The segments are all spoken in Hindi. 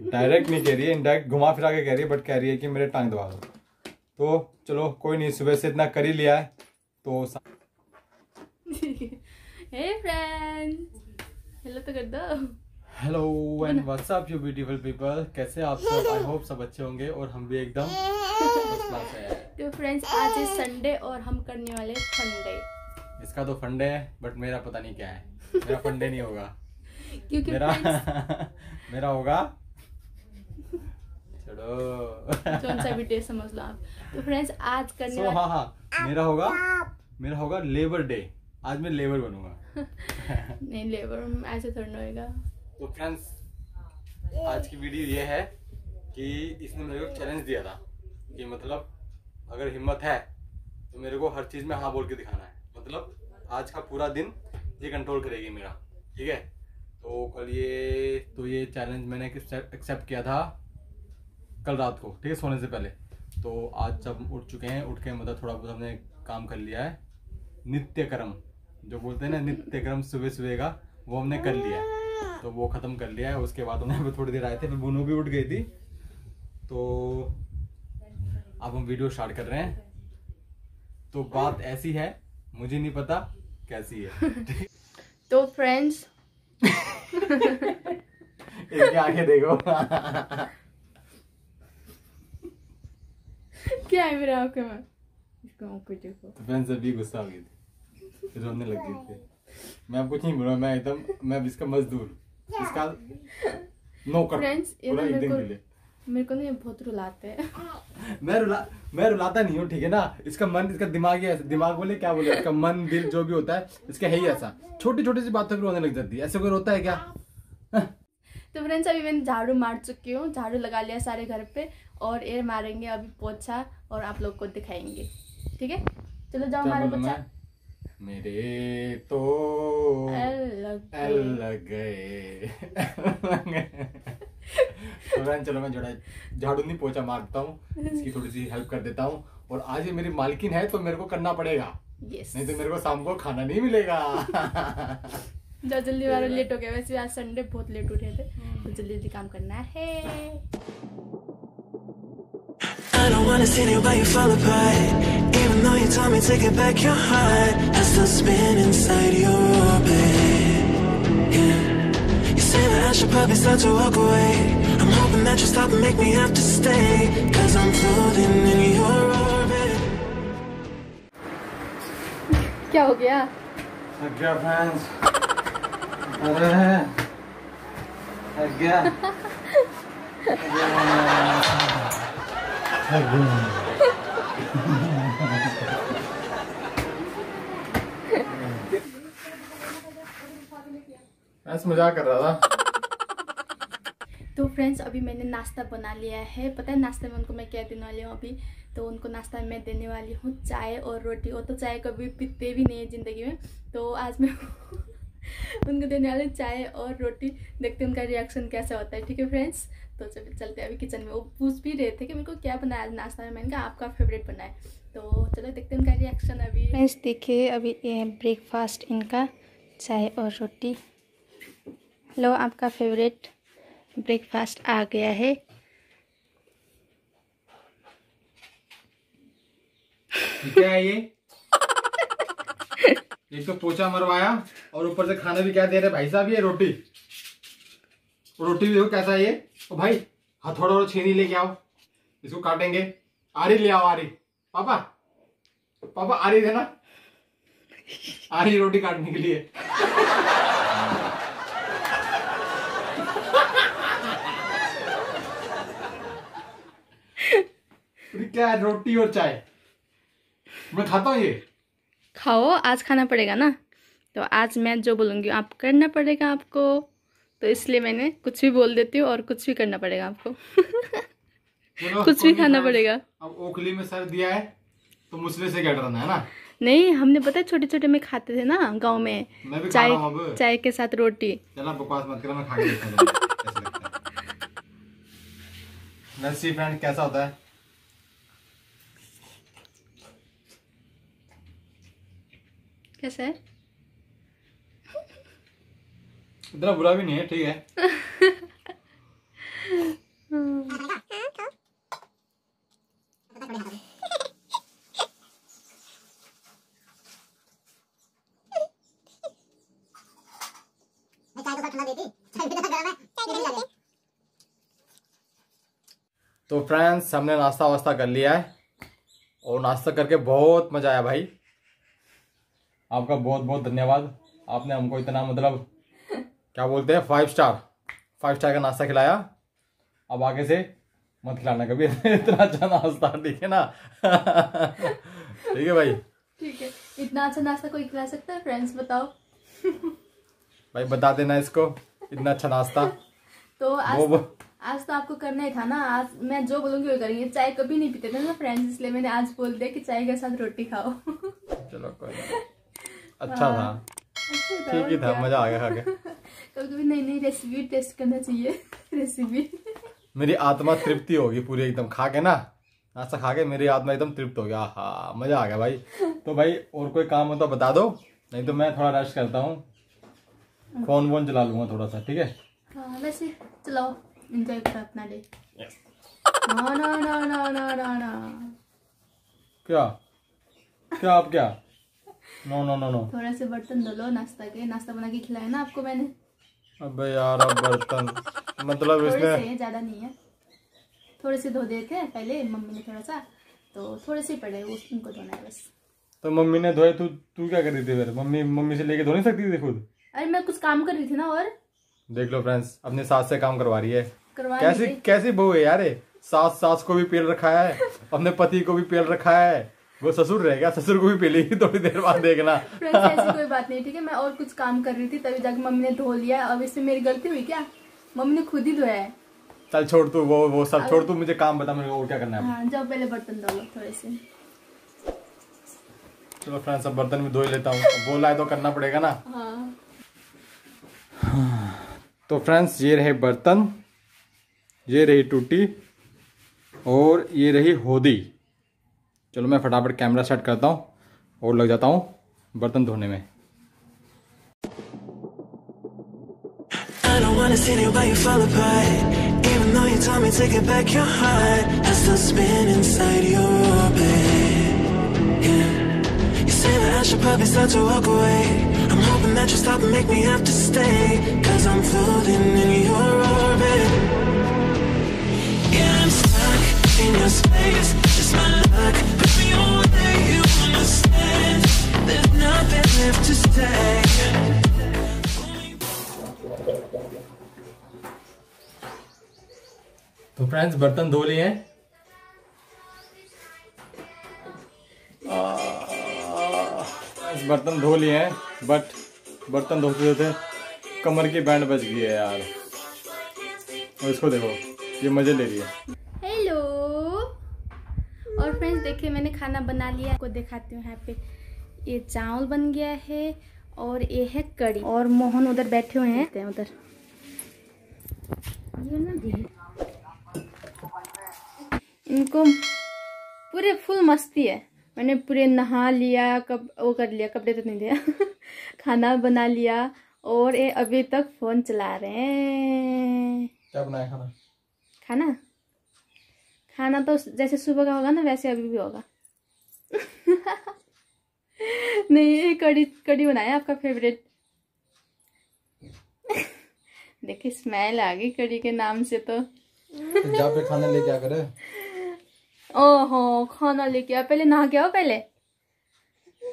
डायरेक्ट नहीं कह रही है इनडायरेक्ट घुमा फिरा के कह रही है बट कह रही है कि मेरे टांग दबा दो। तो चलो कोई नहीं सुबह से इतना कर ही लिया है तो हेलो तो कर दो। Hello and what's up you beautiful people कैसे आप सब? आई होप सब अच्छे होंगे और हम भी एकदम तो फ्रेंड्स आज है संडे और हम करने वाले फंडे इसका तो फंडे है बट मेरा पता नहीं क्या है। मेरा फंडे नहीं होगा। क्योंकि मेरा मेरा होगा कौन सा भी डे समझ लो आप तो फ्रेंड्स आज करने वाले हाँ हाँ मेरा होगा। मेरा होगा लेबर डे आज मैं लेबर बनूँगा। नहीं लेबर ऐसे थोड़ा होएगा। तो फ्रेंड्स आज की वीडियो ये है कि इसने मेरे को चैलेंज दिया था कि मतलब अगर हिम्मत है तो मेरे को हर चीज़ में हाँ बोल के दिखाना है। मतलब आज का पूरा दिन ये कंट्रोल करेगी मेरा। ठीक है? तो कल ये तो ये चैलेंज मैंने एक्सेप्ट किया था। कल रात को ठीक है सोने से पहले। तो आज जब उठ चुके हैं उठ के मतलब थोड़ा बहुत हमने काम कर लिया है। नित्य कर्म जो बोलते हैं ना नित्य कर्म सुबह सुबह का वो हमने कर लिया है। तो वो ख़त्म कर लिया है उसके बाद हम यहाँ पे थोड़ी देर आए थे फिर बुनू भी उठ गई थी। तो अब हम वीडियो स्टार्ट कर रहे हैं। तो बात ऐसी है मुझे नहीं पता कैसी है। तो फ्रेंड्स इसके आगे देखो। क्या है मेरे आँखों में? इसको आँखों देखो। तो फ्रेंड्स अभी गुस्सा आ गई थी फिर रोने लग गई थी। मैं कुछ नहीं बोल रहा मैं एकदम मैं इसका मजदूर। इसका नौकर फ्रेंड्स ये मेरे को मेरे को ना ये बहुत रुलाते हैं। मैं रुला मैं रुलाता नहीं हूँ ठीक है ना? इसका मन इसका दिमाग ही ऐसा दिमाग बोले क्या बोले? इसका मन दिल जो भी होता है इसका है ही ऐसा। छोटी छोटी सी बातों पर रोने लग जाती है। ऐसे कोई रोता है क्या? तो फ्रेंड्स अभी मैंने झाड़ू मार चुकी हूँ झाड़ू लगा लिया सारे घर पे। और एयर मारेंगे अभी पोछा और आप लोग को दिखाएँगे। ठीक है? चलो जाओ क्या मारो बोलूँ पोछा। मेरे तो अलग गए। तो चलो मैं जोड़ा झाड़ू नहीं पोछा मारता हूँ। इसकी थोड़ी सी हेल्प कर देता हूँ। और आज ये मेरी मालकिन है तो मेरे को करना पड़ेगा। यस नहीं तो मेरे को शाम को खाना नहीं मिलेगा। जाओ जल्दी मारो लेट हो गया। वैसे आज संडे बहुत लेट उठे थे। तो जल्दी जल्दी काम करना है। I don't wanna see you, but you fall apart. Even though you told me to get back your heart, I still spin inside your orbit. Yeah. You say that I should probably start to walk away. I'm hoping that you stop and make me have to stay. Cause I'm floating in your orbit. क्या हो गया थक गया फ्रेंड्स अरे थक गया मज़ाक कर रहा था। तो फ्रेंड्स, अभी मैंने नाश्ता बना लिया है। पता है, नाश्ते में उनको मैं क्या देने वाली हूँ अभी? तो उनको नाश्ता में देने वाली हूँ, चाय और रोटी। वो तो चाय कभी पीते भी नहीं है ज़िंदगी में। तो आज मैं उनको देने वाली चाय और रोटी। देखते हैं उनका रिएक्शन कैसा होता है, ठीक है फ्रेंड्स तो चल चलते हैं अभी किचन में। वो पूछ भी रहे थे कि मेरे को क्या बनाया आज नाश्ता में। मैंने कहा आपका फेवरेट बनाए तो चलो देखते हैं उनका रिएक्शन अभी। फ्रेंड्स देखिए अभी ये है ब्रेकफास्ट इनका चाय और रोटी। लो आपका फेवरेट ब्रेकफास्ट आ गया है। क्या है ये? तो पोछा मरवाया और ऊपर से खाना भी क्या दे रहे भाई साहब ये रोटी। रोटी भी देखो कैसा है ये? ओ भाई, हथौड़ा और छेनी लेके आओ। इसको काटेंगे। आरी ले आओ, आरी। पापा पापा, आरी देना। आरी रोटी काटने के लिए। क्या रोटी और चाय? मैं खाता हूँ ये। खाओ, आज खाना पड़ेगा ना? तो आज मैं जो बोलूँगी, आप करना पड़ेगा आपको। तो इसलिए मैंने कुछ भी बोल देती हूँ और कुछ भी करना पड़ेगा आपको। कुछ भी खाना पड़ेगा। अब ओखली में सर दिया है तो मुझसे से क्या डरना है ना? नहीं हमने पता है छोटे छोटे में खाते थे ना गाँव में। चाय चाय के साथ रोटी। चला बकवास मत करो मैं खा के लस्सी फ्रेंड कैसा होता है? कैसा है? इतना बुरा भी नहीं है, ठीक है। तो फ्रेंड्स हमने नाश्ता वास्ता कर लिया है, और नाश्ता करके बहुत मज़ा आया भाई। आपका बहुत बहुत धन्यवाद। आपने हमको इतना मतलब क्या बोलते हैं? फाइव स्टार फाइव स्टार का नाश्ता खिलाया। अब आगे से मत खिलाना कभी। इतना अच्छा नाश्ता ठीक है ना। ठीक है भाई। ठीक है। इतना अच्छा नाश्ता कोई खिला सकता है? फ्रेंड्स बताओ। भाई बता देना इसको। इतना अच्छा नाश्ता। तो आज वो आज तो आपको करना ही था ना। आज मैं जो बोलूँगी वो करेंगे। चाय कभी नहीं पीते थे ना फ्रेंड्स इसलिए मैंने आज बोल दिया कि चाय के साथ रोटी खाओ। चलो कोई अच्छा था। अच्छा ठीक ही था। मज़ा आ गया खा के। कभी कभी नई नई रेसिपी टेस्ट करना चाहिए। रेसिपी मेरी आत्मा तृप्ति होगी पूरी एकदम। खा के ना नाश्ता खा के मेरी आत्मा एकदम तृप्त हो गया हाँ मज़ा आ गया भाई। तो भाई और कोई काम हो तो बता दो नहीं तो मैं थोड़ा रेस्ट करता हूँ। फ़ोन वोन चला लूँगा थोड़ा सा ठीक है? हाँ वैसे चलाओ। एंजॉय करो अपना डे ना ना ना ना ना ना ना। क्या? क्या आप क्या? नो नो नो नो थोड़ा से बर्तन धो लो नाश्ता के। नाश्ता बना के खिलाया ना आपको मैंने? अबे यार अब बर्तन। मतलब थोड़े से ज़्यादा नहीं है। थोड़े से धो दिए थे पहले मम्मी ने थोड़ा सा तो थोड़े से पड़े उनको धोना है बस। तो मम्मी ने धोए तू तू क्या कर रही थी फिर? मम्मी मम्मी से लेके धो नहीं सकती थी खुद? अरे मैं कुछ काम कर रही थी ना और? देख लो फ्रेंड्स अपने सास से काम करवा रही है। करवा कैसी कैसी बहू है यार सास सास को भी पेल रखा है अपने पति को भी पेल रखा है। वो ससुर रहेगा ससुर को भी पेलेगी थोड़ी देर बाद देखना। फ्रेंड्स ऐसी कोई बात नहीं ठीक है? मैं और कुछ काम कर रही थी तभी जाके मम्मी ने धो लिया अब इसमें मेरी गलती हुई क्या? मम्मी ने खुद ही धोया है। चल छोड़ तू वो वो सब छोड़ तू मुझे काम बता मेरे को और क्या करना है हाँ जाओ पहले बर्तन धो लो थोड़े से। चलो फ्रेंड्स अब बर्तन भी धो ही लेता हूँ। बोला है तो करना पड़ेगा ना। हाँ। तो फ्रेंड्स ये रहे बर्तन ये रही टूटी और ये रही होदी। चलो मैं फटाफट कैमरा सेट करता हूँ और लग जाता हूँ बर्तन धोने में। तो फ्रेंड्स बर्तन धो लिए हैं? बर्तन धो लिए हैं बट बर्तन धोते धोते कमर की बैंड बच गई है यार। और इसको देखो, ये मज़े ले रही है हेलो और फ्रेंड्स देखिए मैंने खाना बना लिया। आपको दिखाती हूँ यहाँ पे। ये चावल बन गया है और ये है कड़ी और मोहन उधर बैठे हुए हैं। उधर। ये ना दी इनको पूरे फुल मस्ती है। मैंने पूरे नहा लिया कब वो कर लिया कपड़े तो नहीं दिया। खाना बना लिया और ये अभी तक फ़ोन चला रहे हैं। क्या बनाया खाना? खाना? खाना तो जैसे सुबह का होगा ना वैसे अभी भी होगा। नहीं ये कड़ी कड़ी बनाया आपका फेवरेट देखिए स्मेल आ गई कड़ी के नाम से तो। जहाँ पे खाना लेके आ करे ओहो खाना लेके आ पहले नहा के आओ पहले।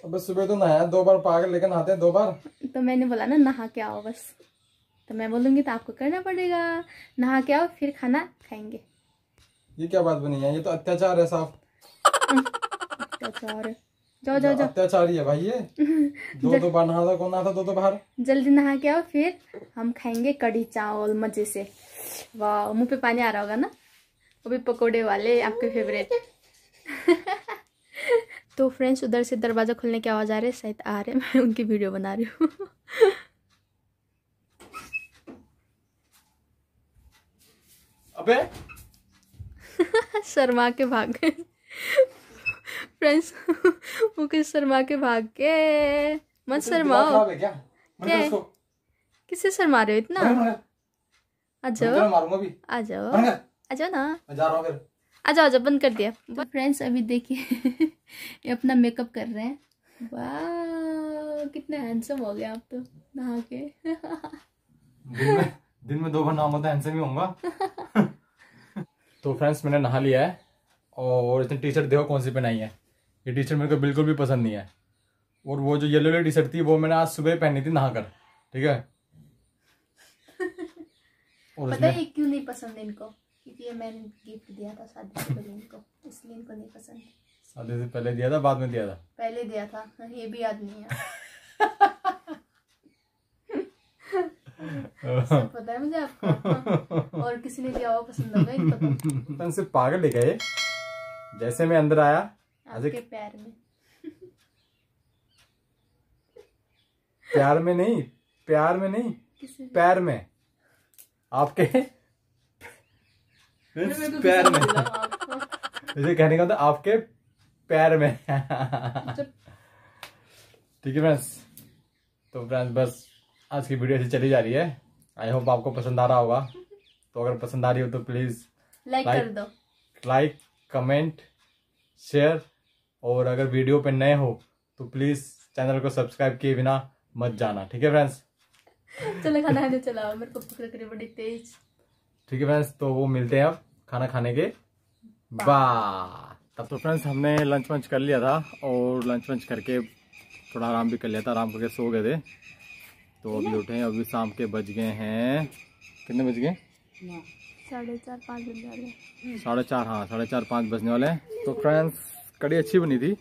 अब सुबह तो नहाया दो बार पागल लेकर नहाते हैं दो बार। तो मैंने बोला ना नहा के आओ बस। तो मैं बोलूँगी तो आपको करना पड़ेगा। नहा के आओ फिर खाना खाएँगे। ये क्या बात बनी है? ये तो अत्याचार है साफ़ अत्याचार जाओ जाओ जाओ। अत्याचार ही है भाई ये। दो दो बार नहाता कौन नहाता दो दो बार जल्दी नहा के आओ फिर हम खाएँगे कढ़ी चावल मज़े से। वाह मुँह पे पानी आ रहा होगा ना? वो भी पकोड़े वाले आपके फेवरेट तो फ्रेंड्स उधर से दरवाज़ा खुलने की आवाज़ आ रही है? शायद आ रहे मैं उनकी वीडियो बना रही हूँ। अबे! शर्मा के भाग गए। फ्रेंड्स मुकेश शर्मा के भाग के। मत शर्माओ। क्या? किससे शर्मा रहे हो इतना? आ जाओ। आ जाओ। बंद कर। आ जाओ ना। मैं जा रहा फिर। आ जाओ आ जाओ बंद कर दिया। तो फ्रेंड्स अभी देखिए। ये अपना मेकअप कर रहे हैं। वाह कितने हैंडसम हो गए आप तो नहा के। दिन में दिन में दो बार नहाऊँगा तो हैंडसम ही होऊँगा। तो फ्रेंड्स मैंने नहा लिया है और इसने टी शर्ट देखो कौन सी पहनाई है। ये टी शर्ट मेरे को बिल्कुल भी पसंद नहीं है। और वो जो येलो वाली टी शर्ट थी वो मैंने आज सुबह पहनी थी नहाकर ठीक है? और पता है क्यों नहीं पसंद इनको? क्योंकि ये मैंने गिफ्ट दिया था शादी से पहले इनको इसलिए इनको नहीं पसंद। शादी से पहले दिया था बाद में दिया था? पहले दिया था ये भी याद नहीं है। सब पता है मुझे आपको। और किसी ने दिया हुआ पसंद होगा इनको तो। पागल लेके आए जैसे मैं अंदर आया आपके पैर में। प्यार में नहीं प्यार में नहीं पैर में। आपके? मेरे पैर में। इसे कहने का मतलब आपके पैर में। ठीक है फ्रेंड्स तो फ्रेंड्स बस आज की वीडियो ऐसी चली जा रही है। आई होप आपको पसंद आ रहा होगा। तो अगर पसंद आ रही हो तो प्लीज़ लाइक कर दो। लाइक कमेंट शेयर और अगर वीडियो पे नए हो तो प्लीज़ चैनल को सब्सक्राइब किए बिना मत जाना ठीक है फ्रेंड्स चलो खाना खाने चलाओ। मेरे को भूख लग रही बड़ी तेज। ठीक है फ्रेंड्स तो वो मिलते हैं अब खाना खाने के तब तो फ्रेंड्स हमने लंच वंच कर लिया था और लंच वंच करके थोड़ा आराम भी कर लिया था आराम करके सो गए थे। तो अभी उठे अभी शाम के बज गए हैं। कितने बज गए? साढ़े चार पाँच बजे वाले साढ़े चार हाँ साढ़े चार पाँच बजने वाले हैं। तो फ्रेंड्स कड़ी अच्छी बनी थी।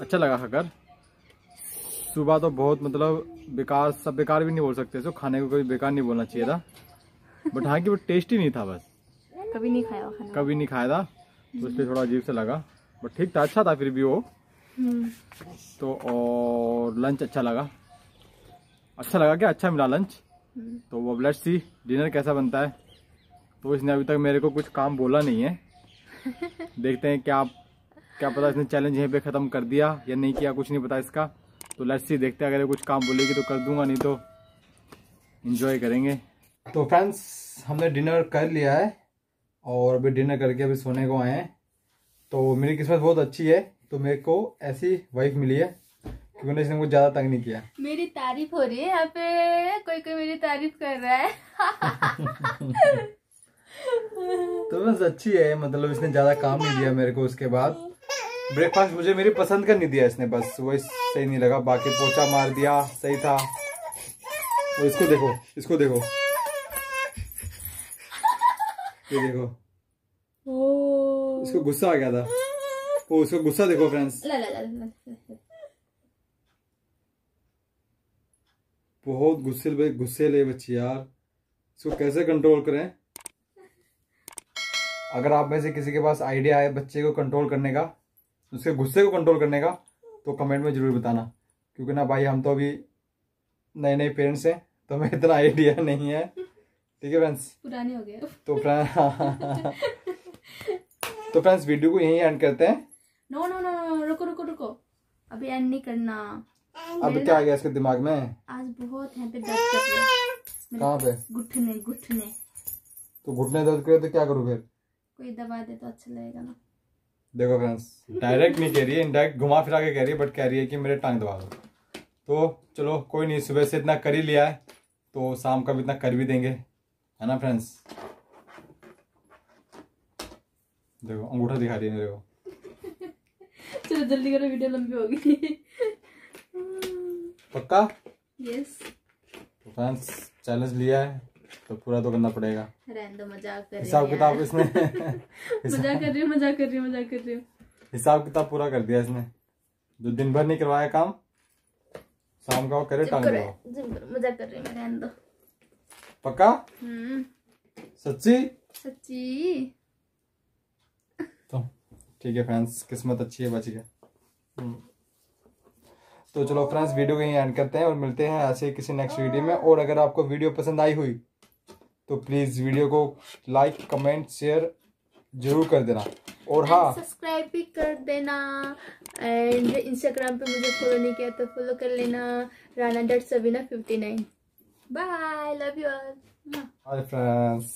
अच्छा लगा खाकर। सुबह तो बहुत मतलब बेकार सब बेकार भी नहीं बोल सकते। सो खाने को कोई बेकार नहीं बोलना चाहिए था। बट हाँ कि वो टेस्टी नहीं था बस। कभी नहीं खाया खाना। कभी नहीं खाया था तो इसलिए थोड़ा अजीब सा लगा। बट ठीक था अच्छा था फिर भी वो। हम्म, तो और लंच अच्छा लगा। अच्छा लगा क्या? अच्छा मिला लंच हम्म। तो वो लेट्स सी डिनर कैसा बनता है। तो इसने अभी तक मेरे को कुछ काम बोला नहीं है। देखते हैं क्या क्या पता इसने चैलेंज यहीं पे ख़त्म कर दिया या नहीं किया कुछ नहीं पता इसका। तो लेट्स सी देखते हैं अगर ये कुछ काम बोलेगी तो कर दूँगा नहीं तो इन्जॉय करेंगे। तो फ्रेंड्स हमने डिनर कर लिया है और अभी डिनर करके अभी सोने को आए हैं। तो मेरी किस्मत बहुत अच्छी है तो मेरे को ऐसी वाइफ मिली है क्योंकि उन्हें इसने मुझे ज़्यादा तंग नहीं किया। मेरी तारीफ़ हो रही है यहाँ पे कोई कोई मेरी तारीफ़ कर रहा है। तो बस अच्छी है मतलब इसने ज़्यादा काम नहीं दिया मेरे को उसके बाद। ब्रेकफास्ट मुझे मेरी पसंद का नहीं दिया इसने बस वो सही नहीं लगा बाकी पोचा मार दिया सही था। तो इसको देखो इसको देखो। ये देखो। इसको गुस्सा आ गया था। वो उसको गुस्सा देखो फ्रेंड्स। बहुत गुस्से गुस्से ले बच्ची यार। इसको कैसे कंट्रोल करें? अगर आप में से किसी के पास आइडिया है बच्चे को कंट्रोल करने का उसके गुस्से को कंट्रोल करने का तो कमेंट में ज़रूर बताना। क्योंकि ना भाई हम तो अभी नए नए पेरेंट्स हैं तो हमें इतना आइडिया नहीं है। ठीक है फ्रेंड्स पुरानी हो गया तो फ्रेंड तो फ्रेंड्स वीडियो को यहीं एंड करते हैं। नो नो नो रुको रुको रुको। अभी एंड नहीं करना। अब क्या आ गया इसके दिमाग में? आज बहुत यहाँ पे दर्द कर रहे हैं। कहाँ पे? घुटने घुटने। तो घुटने दर्द करे तो क्या करूँ फिर? कोई दबा दे तो अच्छा लगेगा ना। देखो फ्रेंड्स डायरेक्ट नहीं कह रही है इनडायरेक्ट घुमा फिरा के कह रही है बट कह रही है कि मेरे टांग दबा दो। तो चलो कोई नहीं सुबह से इतना कर ही लिया है तो शाम का भी इतना कर भी देंगे है ना फ्रेंड्स देखो अंगूठा दिखा रही है मेरे को। चलो जल्दी करो वीडियो लंबी होगी पक्का? यस तो फ्रेंड्स चैलेंज लिया है। तो पूरा तो करना पड़ेगा। मज़ाक कर हिसाब किताब। इसने मज़ाक कर रही हूँ मज़ाक कर रही हूँ मज़ाक कर रही हूँ। हिसाब किताब पूरा कर दिया इसने। जो दिन भर नहीं करवाया काम शाम का वो करे टांग मज़ाक कर रही हूँ पक्का? हम्म। सच्ची? सच्ची। तो ठीक है फ्रेंड्स किस्मत अच्छी है बच गया। हम्म। तो चलो फ्रेंड्स वीडियो को यहीं एंड करते हैं और मिलते हैं ऐसे किसी नेक्स्ट वीडियो में। और अगर आपको वीडियो पसंद आई हुई तो प्लीज़ वीडियो को लाइक कमेंट शेयर ज़रूर कर देना। और हाँ। सब्सक्राइब भी कर देना। एंड इंस्टाग्राम पे मुझे फॉलो नहीं किया तो फॉलो कर लेना। Rana dot Sabina fifty nine bye love you all hi friends